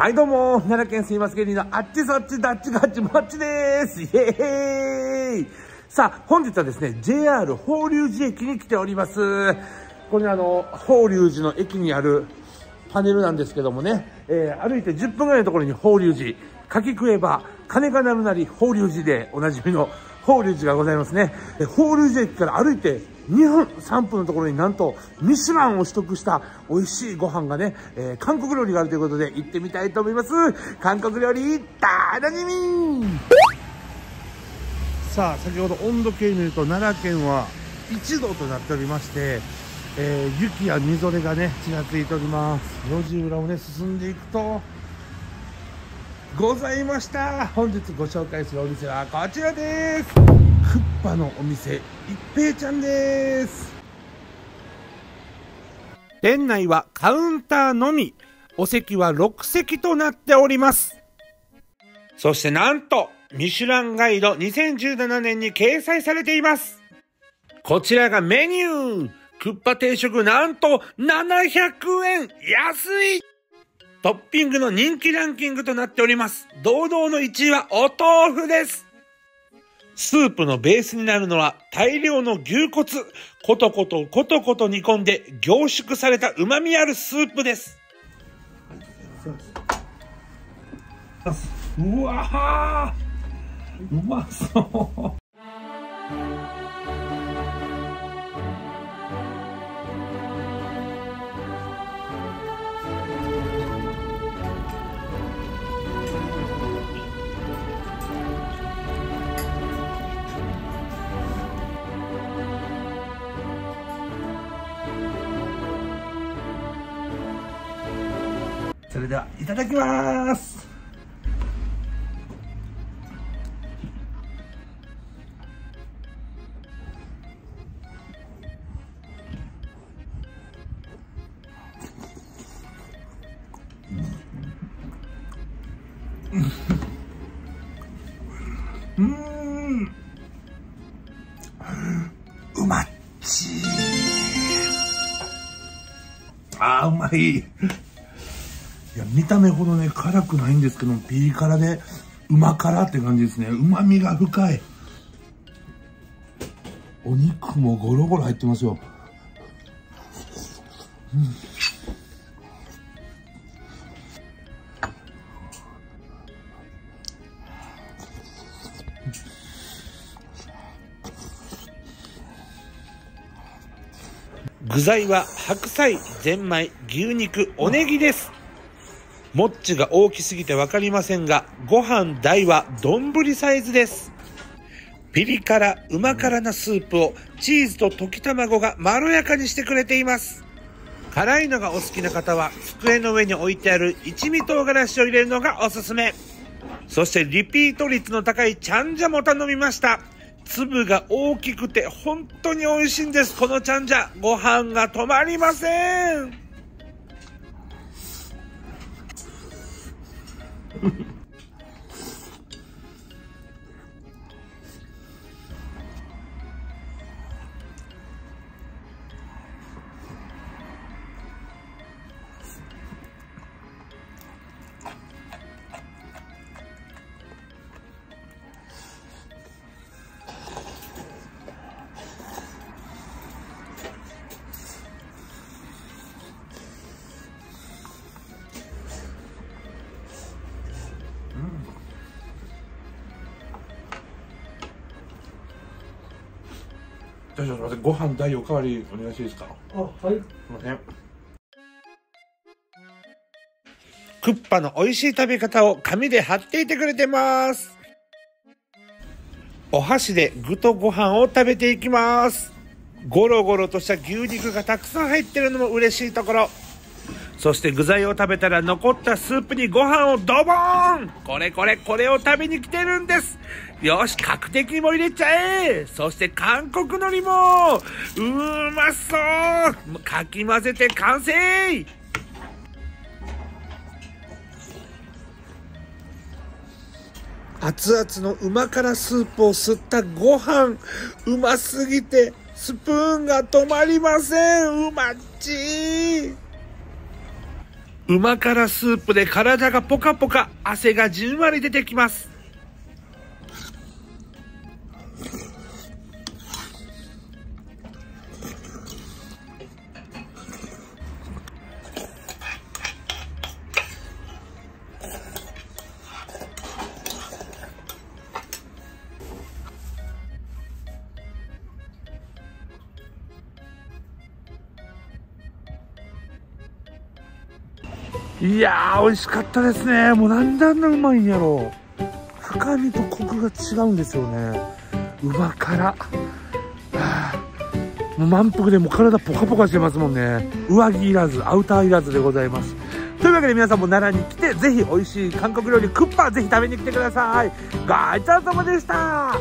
はいどうも、奈良県すいます芸人のあっちそっちだっちがっちもっちですイエーイさあ、本日はですね、JR 法隆寺駅に来ております。これあの、法隆寺の駅にあるパネルなんですけどもね、えー歩いて10分ぐらいのところに法隆寺、書き食えば金が鳴るなり法隆寺でおなじみの法隆寺がございますね。法隆寺駅から歩いて2分、3分のところになんとミシュランを取得した美味しいご飯がね、えー韓国料理があるということで行ってみたいと思います。韓国料理、楽しみさあ、先ほど温度計見ると奈良県は1度となっておりまして、えー雪やみぞれがね、ちらついております。路地裏をね、進んでいくと、ございました本日ご紹介するお店はこちらですクッパのお店一平ちゃんです。店内はカウンターのみお席は6席となっております。そしてなんとミシュランガイド2017年に掲載されています。こちらがメニュー。クッパ定食なんと700円。安い。トッピングの人気ランキングとなっております。堂々の1位はお豆腐です。スープのベースになるのは大量の牛骨、コトコトコトコト煮込んで凝縮された旨味あるスープです。うわうまそう。それではいただきます。うん。うまっち。あーうまい。や、見た目ほどね、辛くないんですけど、ピリ辛で、うま辛って感じですね。旨味が深い。お肉もゴロゴロ入ってますよ。具材は白菜、ゼンマイ、牛肉、おネギです。もっちが大きすぎてわかりませんが、ご飯大は丼サイズです。ピリ辛、うま辛なスープをチーズと溶き卵がまろやかにしてくれています。辛いのがお好きな方は、机の上に置いてある一味唐辛子を入れるのがおすすめ。そしてリピート率の高いチャンジャも頼みました。粒が大きくて本当に美味しいんです。このチャンジャ。ご飯が止まりません。Mm-hmm. じゃあちょっと待って、ご飯大おかわりお願いしていいですか？あ、はい。すいません。クッパの美味しい食べ方を紙で貼っていてくれてます。お箸で具とご飯を食べていきます。ゴロゴロとした牛肉がたくさん入ってるのも嬉しいところ。そして具材を食べたら残ったスープにご飯をドボーン。これこれこれを食べに来てるんです。よし角的にも入れちゃえ。そして韓国海苔も。うまそう。かき混ぜて完成。熱々のうま辛スープを吸ったご飯。うますぎてスプーンが止まりません。うまっちー。旨辛スープで体がポカポカ、汗がじんわり出てきます。いやー、美味しかったですね。もうなんであんなうまいんやろ。深みとコクが違うんですよね。うま辛。もう満腹でもう体ポカポカしてますもんね。上着いらず、アウターいらずでございます。というわけで皆さんも奈良に来て、ぜひ美味しい韓国料理クッパぜひ食べに来てください。ごちそうさまでした